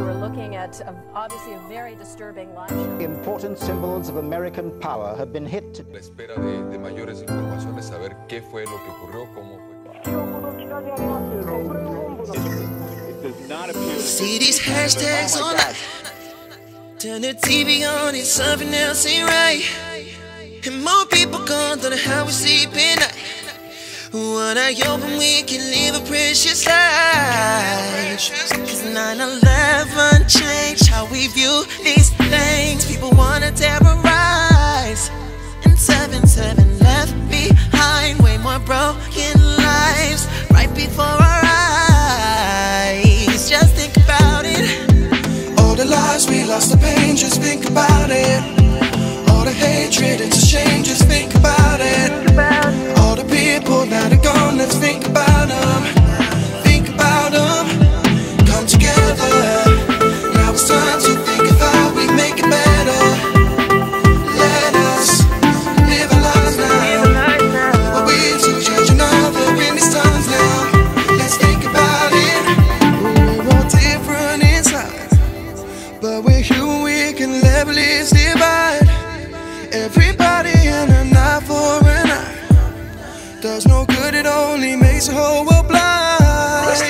You were looking at a, obviously a very disturbing live show. Important symbols of American power have been hit. La espera de, de mayores informaciones, saber qué fue lo que ocurrió, cómo fue. See these hashtags Oh my online. Turn the TV on, it's something else ain't right. And more people gone than how we sleep at night. What I hoping we can live a precious life. Just think about it. All the hatred, it's a shame, just think about it. All the people that are gone, let's think about them. Think about them. Come together. Now it's time to think how we make it better. Let us live our lives now. What we now. Let's think about it. We're all different inside. But level divide. Everybody in an eye for an eye. Does no good, it only makes the whole world blind. Cause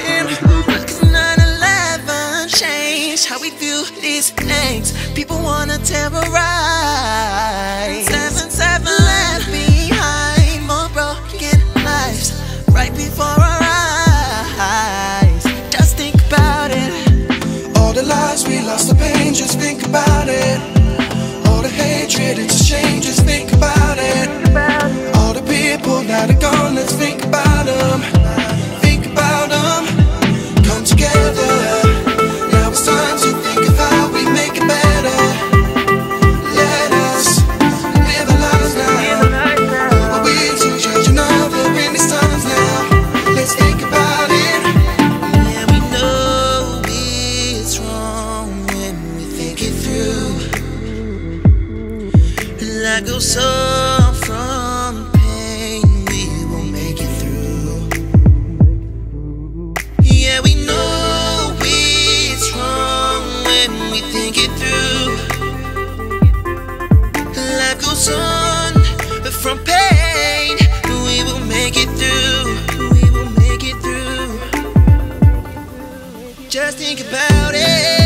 9-11 changed how we view these things. People wanna terrorize. you. And like from pain, we will make it through. Yeah, we know it's wrong when we think it through. Life goes on from pain, we will make it through. We will make it through. Just think about it.